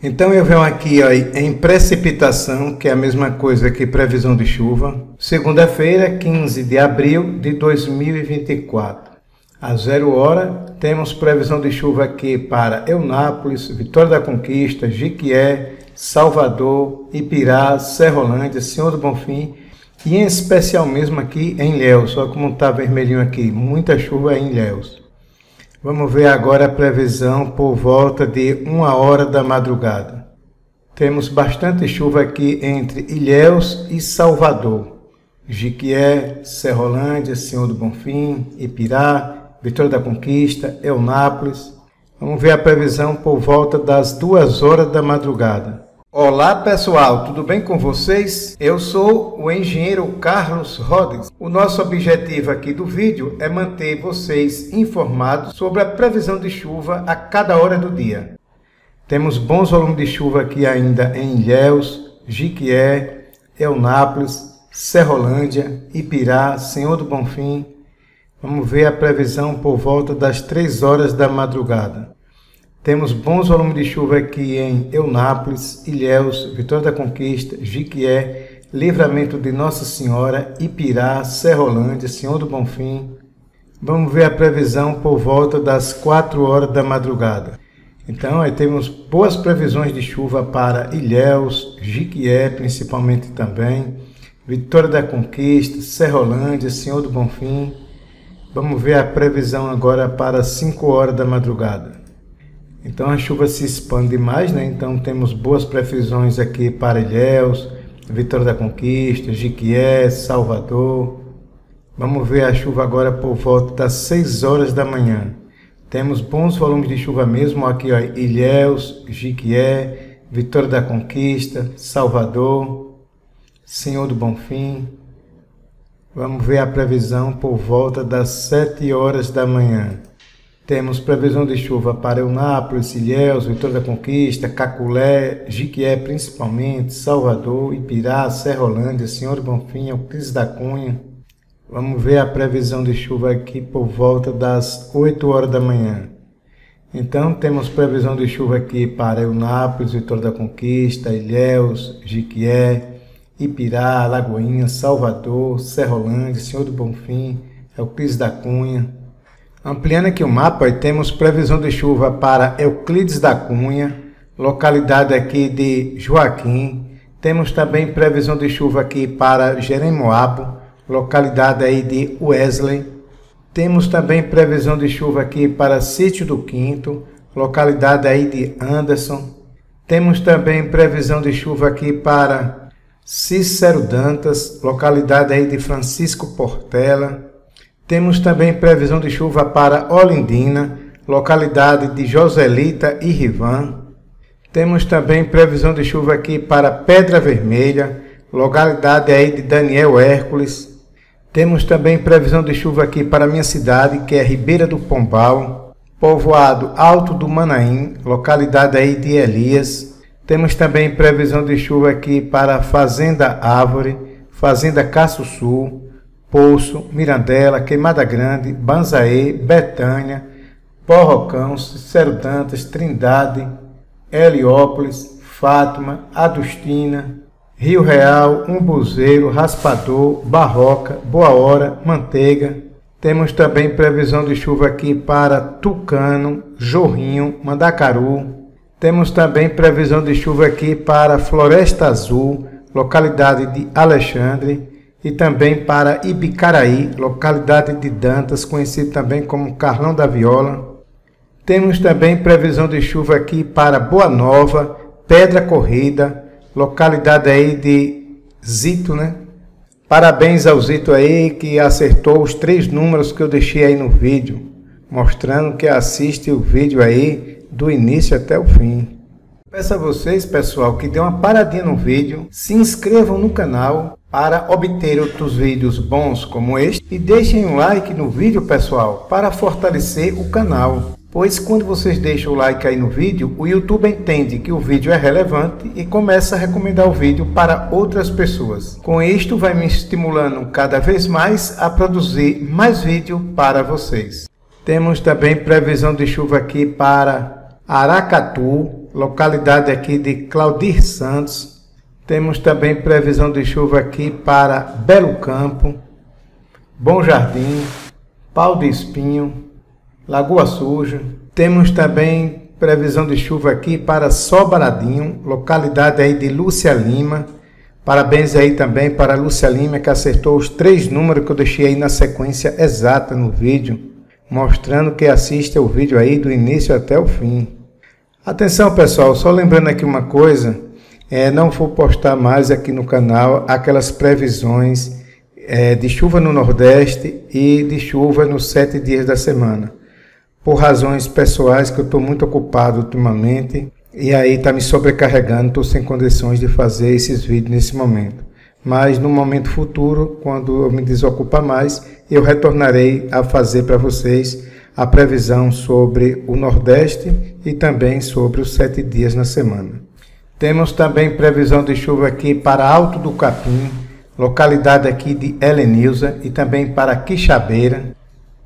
Então eu venho aqui ó, em precipitação, que é a mesma coisa que previsão de chuva. Segunda-feira, 15 de abril de 2024. A zero hora, temos previsão de chuva aqui para Eunápolis, Vitória da Conquista, Jiquié, Salvador, Ipirá, Serrolândia, Senhor do Bonfim e em especial mesmo aqui em Ilhéus. Olha como está vermelhinho aqui, muita chuva em Ilhéus. Vamos ver agora a previsão por volta de uma hora da madrugada. Temos bastante chuva aqui entre Ilhéus e Salvador. Jiquié, Serrolândia, Senhor do Bonfim, Ipirá, Vitória da Conquista, Eunápolis. Vamos ver a previsão por volta das duas horas da madrugada. Olá pessoal, tudo bem com vocês? Eu sou o engenheiro Carlos Rodrigues. O nosso objetivo aqui do vídeo é manter vocês informados sobre a previsão de chuva a cada hora do dia. Temos bons volumes de chuva aqui ainda em Ilhéus, Jiquié, Eunápolis, Serrolândia, Ipirá, Senhor do Bonfim. Vamos ver a previsão por volta das 3 horas da madrugada. Temos bons volumes de chuva aqui em Eunápolis, Ilhéus, Vitória da Conquista, Jiquié, Livramento de Nossa Senhora, Ipirá, Serrolândia, Senhor do Bonfim. Vamos ver a previsão por volta das 4 horas da madrugada. Então, aí temos boas previsões de chuva para Ilhéus, Jiquié, principalmente também, Vitória da Conquista, Serrolândia, Senhor do Bonfim. Vamos ver a previsão agora para 5 horas da madrugada. Então a chuva se expande mais, né? Então temos boas previsões aqui para Ilhéus, Vitória da Conquista, Jiquié, Salvador. Vamos ver a chuva agora por volta das 6 horas da manhã. Temos bons volumes de chuva mesmo aqui, ó, Ilhéus, Jiquié, Vitória da Conquista, Salvador, Senhor do Bonfim. Vamos ver a previsão por volta das 7 horas da manhã. Temos previsão de chuva para Eunápolis, Ilhéus, Vitória da Conquista, Caculé, Jiquié principalmente, Salvador, Ipirá, Serrolândia, Senhor Bonfim, Euclides da Cunha. Vamos ver a previsão de chuva aqui por volta das 8 horas da manhã. Então temos previsão de chuva aqui para Eunápolis, Vitória da Conquista, Ilhéus, Jiquié, Ipirá, Lagoinha, Salvador, Serrolândia, Senhor do Bonfim, Euclides da Cunha, Ampliando aqui o mapa, temos previsão de chuva para Euclides da Cunha, localidade aqui de Joaquim. Temos também previsão de chuva aqui para Jeremoabo, localidade aí de Wesley. Temos também previsão de chuva aqui para Sítio do Quinto, localidade aí de Anderson. Temos também previsão de chuva aqui para Cícero Dantas, localidade aí de Francisco Portela. Temos também previsão de chuva para Olindina, localidade de Joselita e Rivan. Temos também previsão de chuva aqui para Pedra Vermelha, localidade aí de Daniel Hércules. Temos também previsão de chuva aqui para minha cidade, que é Ribeira do Pombal, povoado Alto do Manaim, localidade aí de Elias. Temos também previsão de chuva aqui para Fazenda Árvore, Fazenda Caço Sul, Poço, Mirandela, Queimada Grande, Banzaê, Betânia, Porrocão, Cicero Dantas, Trindade, Heliópolis, Fátima, Adustina, Rio Real, Umbuzeiro, Raspador, Barroca, Boa Hora, Manteiga. Temos também previsão de chuva aqui para Tucano, Jorrinho, Mandacaru. Temos também previsão de chuva aqui para Floresta Azul, localidade de Alexandre e também para Ibicaraí, localidade de Dantas, conhecido também como Carlão da Viola. Temos também previsão de chuva aqui para Boa Nova, Pedra Corrida, localidade aí de Zito, né? Parabéns ao Zito aí que acertou os três números que eu deixei aí no vídeo, mostrando que assiste o vídeo aí do início até o fim. Peço a vocês, pessoal, que dêem uma paradinha no vídeo, se inscrevam no canal para obter outros vídeos bons como este e deixem um like no vídeo, pessoal, para fortalecer o canal. Pois quando vocês deixam o like aí no vídeo, o YouTube entende que o vídeo é relevante e começa a recomendar o vídeo para outras pessoas. Com isto vai me estimulando cada vez mais a produzir mais vídeo para vocês. Temos também previsão de chuva aqui para Aracatu, localidade aqui de Claudir Santos. Temos também previsão de chuva aqui para Belo Campo, Bom Jardim, Pau de Espinho, Lagoa Suja. Temos também previsão de chuva aqui para Sobradinho, localidade aí de Lúcia Lima. Parabéns aí também para Lúcia Lima que acertou os três números que eu deixei aí na sequência exata no vídeo, mostrando que assiste o vídeo aí do início até o fim. Atenção pessoal, só lembrando aqui uma coisa, é, não vou postar mais aqui no canal aquelas previsões é, de chuva no Nordeste e de chuva nos sete dias da semana por razões pessoais que eu estou muito ocupado ultimamente e aí está me sobrecarregando, estou sem condições de fazer esses vídeos nesse momento. Mas no momento futuro, quando eu me desocupar mais, eu retornarei a fazer para vocês a previsão sobre o Nordeste e também sobre os sete dias na semana. Temos também previsão de chuva aqui para Alto do Capim, localidade aqui de Helenilza, e também para Quixabeira,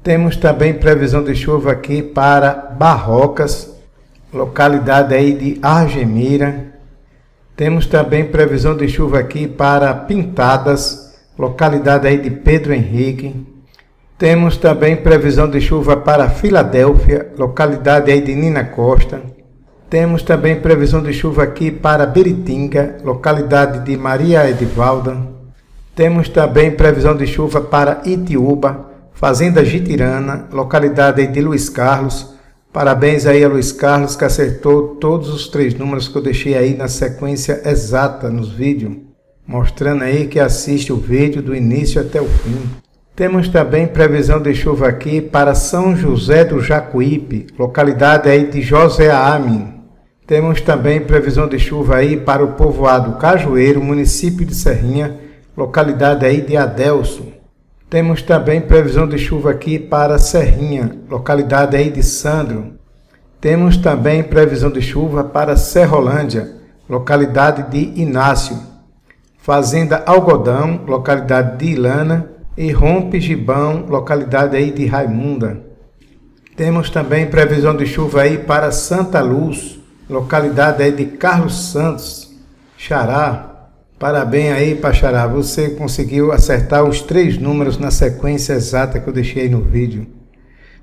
temos também previsão de chuva aqui para Barrocas, localidade aí de Argemira. Temos também previsão de chuva aqui para Pintadas, localidade aí de Pedro Henrique. Temos também previsão de chuva para Filadélfia, localidade aí de Nina Costa. Temos também previsão de chuva aqui para Beritinga, localidade de Maria Edivalda. Temos também previsão de chuva para Itiúba, Fazenda Gitirana, localidade de Luiz Carlos. Parabéns aí a Luiz Carlos que acertou todos os três números que eu deixei aí na sequência exata nos vídeos, mostrando aí que assiste o vídeo do início até o fim. Temos também previsão de chuva aqui para São José do Jacuípe, localidade aí de José Amin. Temos também previsão de chuva aí para o povoado Cajueiro, município de Serrinha, localidade aí de Adelso. Temos também previsão de chuva aqui para Serrinha, localidade aí de Sandro. Temos também previsão de chuva para Serrolândia, localidade de Inácio. Fazenda Algodão, localidade de Ilana. E Rompe Gibão, localidade aí de Raimunda. Temos também previsão de chuva aí para Santa Luz, localidade aí de Carlos Santos, Xará. Parabéns aí, Pachará. Você conseguiu acertar os três números na sequência exata que eu deixei no vídeo,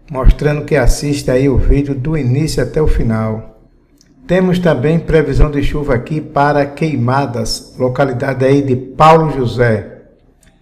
mostrando que assiste aí o vídeo do início até o final. Temos também previsão de chuva aqui para Queimadas, localidade aí de Paulo José.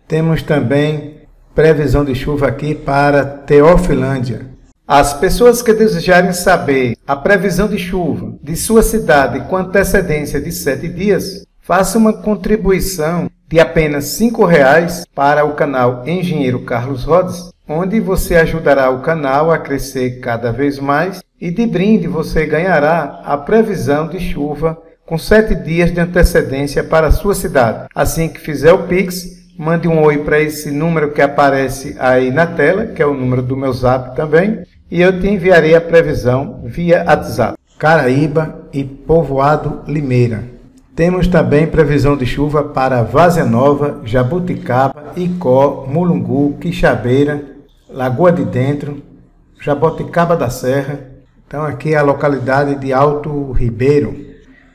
Temos também previsão de chuva aqui para Teofilândia. As pessoas que desejarem saber a previsão de chuva de sua cidade com antecedência de sete dias, Faça uma contribuição de apenas R$ reais para o canal Engenheiro Carlos Rhodes, onde você ajudará o canal a crescer cada vez mais e de brinde você ganhará a previsão de chuva com sete dias de antecedência para a sua cidade. Assim que fizer o Pix, mande um oi para esse número que aparece aí na tela, que é o número do meu zap também, e eu te enviarei a previsão via WhatsApp. Caraíba e Povoado Limeira. Temos também previsão de chuva para Vazia Nova, Jabuticaba, Icó, Mulungu, Quixabeira, Lagoa de Dentro, Jaboticaba da Serra. Então aqui é a localidade de Alto Ribeiro.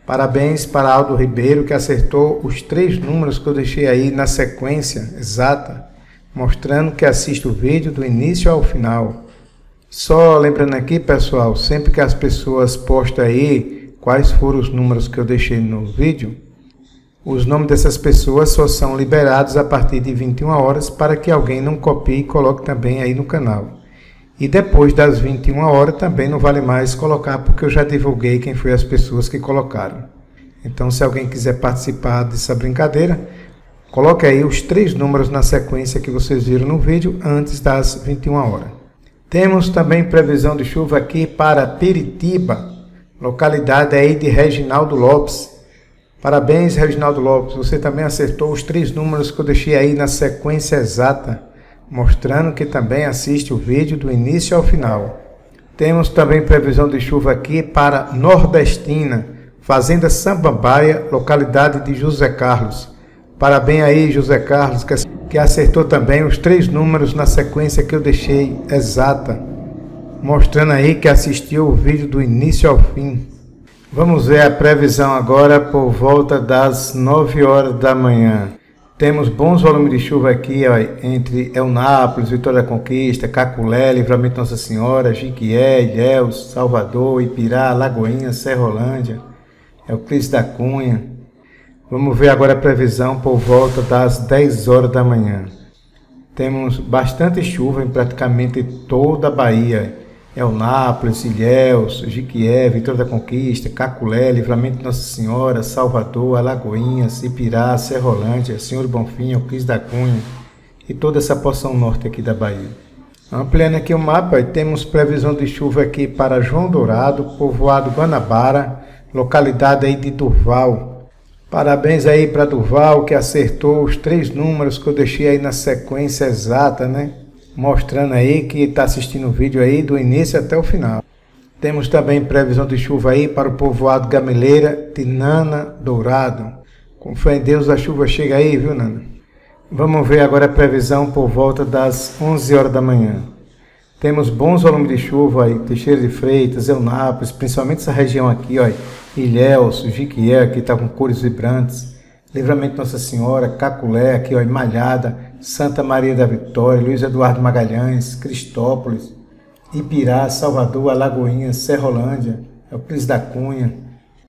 Parabéns para Aldo Ribeiro que acertou os três números que eu deixei aí na sequência exata, mostrando que assiste o vídeo do início ao final. Só lembrando aqui, pessoal, sempre que as pessoas postam aí quais foram os números que eu deixei no vídeo, os nomes dessas pessoas só são liberados a partir de 21 horas para que alguém não copie e coloque também aí no canal. E depois das 21 horas também não vale mais colocar porque eu já divulguei quem foi as pessoas que colocaram. Então se alguém quiser participar dessa brincadeira, coloque aí os três números na sequência que vocês viram no vídeo antes das 21 horas. Temos também previsão de chuva aqui para Piritiba, localidade aí de Reginaldo Lopes. Parabéns, Reginaldo Lopes. Você também acertou os três números que eu deixei aí na sequência exata, mostrando que também assiste o vídeo do início ao final. Temos também previsão de chuva aqui para Nordestina, Fazenda Sambambaia, localidade de José Carlos. Parabéns aí, José Carlos, que acertou também os três números na sequência que eu deixei exata mostrando aí que assistiu o vídeo do início ao fim. Vamos ver a previsão agora por volta das 9 horas da manhã. Temos bons volumes de chuva aqui ó, entre Eunápolis, Vitória da Conquista, Caculé, Livramento Nossa Senhora, Jiquié, Ilhéus, Salvador, Ipirá, Lagoinha, Serrolândia, Euclides da Cunha. Vamos ver agora a previsão por volta das 10 horas da manhã. Temos bastante chuva em praticamente toda a Bahia. Eunápolis, Ilhéus, Jiquié, Vitória da Conquista, Caculé, Livramento de Nossa Senhora, Salvador, Alagoinhas, Ipirá, Serrolândia, Senhor Bonfim, Euclides da Cunha e toda essa porção norte aqui da Bahia. Ampliando aqui o mapa, temos previsão de chuva aqui para João Dourado, povoado Guanabara, localidade aí de Durval. Parabéns aí para Durval que acertou os três números que eu deixei aí na sequência exata, né? mostrando aí que está assistindo o vídeo aí do início até o final. Temos também previsão de chuva aí para o povoado Gameleira de Nana Dourado. Com fé em Deus a chuva chega aí, viu Nana? Vamos ver agora a previsão por volta das 11 horas da manhã. Temos bons volumes de chuva aí, Teixeira de Freitas, Eunápolis, principalmente essa região aqui, ó, Ilhéus, Jiquié, que está com cores vibrantes. Livramento Nossa Senhora, Caculé, aqui ó, Malhada, Santa Maria da Vitória, Luiz Eduardo Magalhães, Cristópolis, Ipirá, Salvador, Alagoinha, Serrolândia, Euclides da Cunha.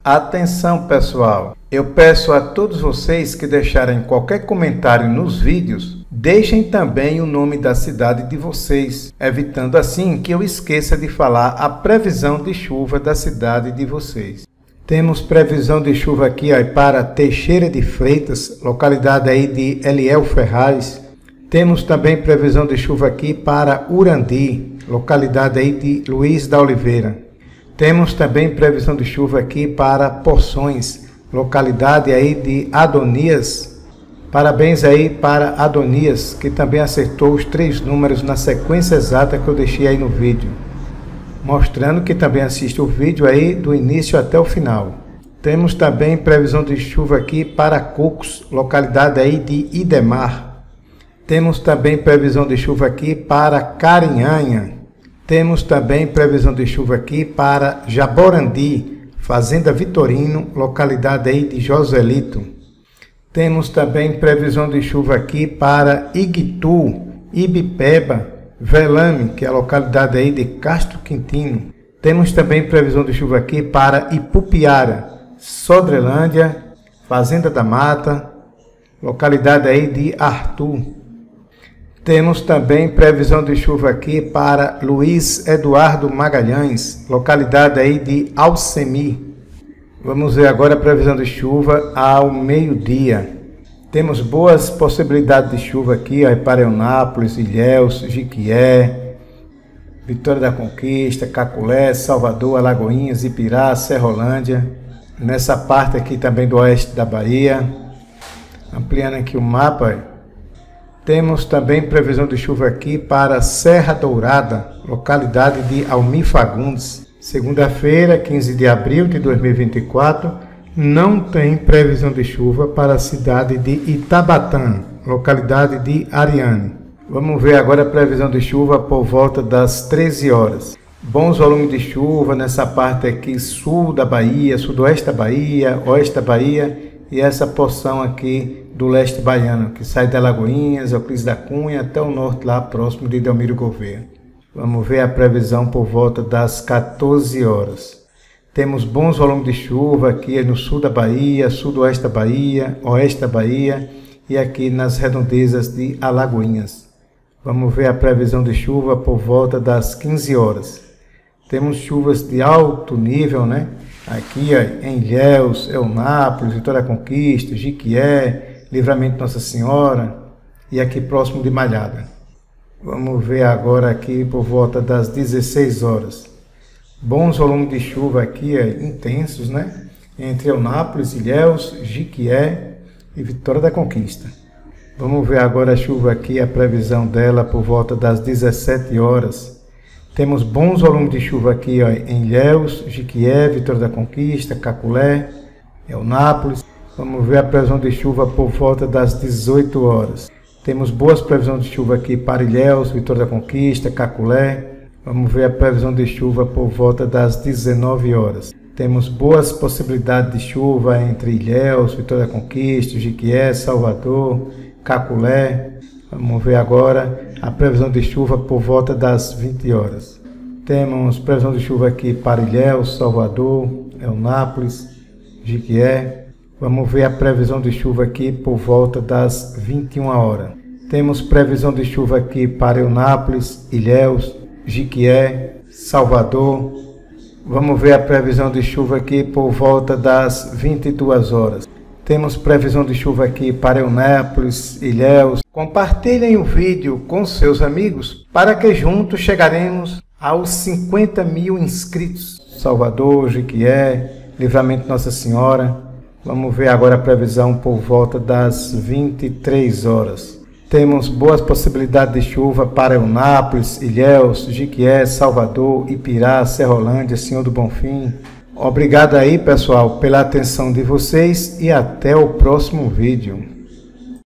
Atenção pessoal, eu peço a todos vocês que deixarem qualquer comentário nos vídeos, deixem também o nome da cidade de vocês, evitando assim que eu esqueça de falar a previsão de chuva da cidade de vocês. Temos previsão de chuva aqui ó, para Teixeira de Freitas, localidade aí de Eliel Ferraz. Temos também previsão de chuva aqui para Urandi, localidade aí de Luiz da Oliveira. Temos também previsão de chuva aqui para Porções, localidade aí de Adonias. Parabéns aí para Adonias, que também acertou os três números na sequência exata que eu deixei aí no vídeo mostrando que também assiste o vídeo aí do início até o final. Temos também previsão de chuva aqui para Cocos, localidade aí de Idemar. Temos também previsão de chuva aqui para Carinhanha. Temos também previsão de chuva aqui para Jaborandi, Fazenda Vitorino, localidade aí de Joselito. Temos também previsão de chuva aqui para Iguitu, Ibipeba, Velame, que é a localidade aí de Castro Quintino. Temos também previsão de chuva aqui para Ipupiara, Sodrelândia, Fazenda da Mata, localidade aí de Arthur. Temos também previsão de chuva aqui para Luiz Eduardo Magalhães, localidade aí de Alcemi. Vamos ver agora a previsão de chuva ao meio-dia. Temos boas possibilidades de chuva aqui ó, para Eunápolis, Ilhéus, Jiquié, Vitória da Conquista, Caculé, Salvador, Alagoinhas, Ipirá, Serrolândia. Nessa parte aqui também do oeste da Bahia. Ampliando aqui o mapa, temos também previsão de chuva aqui para Serra Dourada, localidade de Almi Fagundes. Segunda-feira, 15 de abril de 2024 não tem previsão de chuva para a cidade de Itabatã, localidade de Ariane. Vamos ver agora a previsão de chuva por volta das 13 horas. Bons volumes de chuva nessa parte aqui sul da Bahia, sudoeste da Bahia, oeste da Bahia e essa porção aqui do leste baiano, que sai de Alagoinhas, Euclides da Cunha até o norte lá próximo de Delmiro Gouveia. Vamos ver a previsão por volta das 14 horas. Temos bons volumes de chuva aqui no sul da Bahia, sudoeste da Bahia, oeste da Bahia e aqui nas redondezas de Alagoinhas. Vamos ver a previsão de chuva por volta das 15 horas. Temos chuvas de alto nível, né? Aqui ó, em Ilhéus, Eunápolis, Vitória Conquista, Jiquié, Livramento Nossa Senhora e aqui próximo de Malhada. Vamos ver agora aqui por volta das 16 horas bons volumes de chuva aqui é, intensos, né? Entre Eunápolis, Ilhéus, Jiquié e Vitória da Conquista. Vamos ver agora a chuva aqui, a previsão dela por volta das 17 horas. Temos bons volumes de chuva aqui ó, em Ilhéus, Jiquié, Vitória da Conquista, Caculé, Eunápolis. Vamos ver a previsão de chuva por volta das 18 horas. Temos boas previsões de chuva aqui para Ilhéus, Vitória da Conquista, Caculé, Vamos ver a previsão de chuva por volta das 19 horas. Temos boas possibilidades de chuva entre Ilhéus, Vitória Conquista, Jiquié, Salvador, Caculé. Vamos ver agora a previsão de chuva por volta das 20 horas. Temos previsão de chuva aqui para Ilhéus, Salvador, Eunápolis, Jiquié. Vamos ver a previsão de chuva aqui por volta das 21 horas. Temos previsão de chuva aqui para Eunápolis, Ilhéus, Jiquié, Salvador, Vamos ver a previsão de chuva aqui por volta das 22 horas. Temos previsão de chuva aqui para Eunápolis, Ilhéus. Compartilhem o vídeo com seus amigos para que juntos chegaremos aos 50 mil inscritos. Salvador, Jiquié, Livramento Nossa Senhora. Vamos ver agora a previsão por volta das 23 horas. Temos boas possibilidades de chuva para Eunápolis, Ilhéus, Jiquié, Salvador, Ipirá, Serrolândia, Senhor do Bonfim. Obrigado aí, pessoal, pela atenção de vocês e até o próximo vídeo.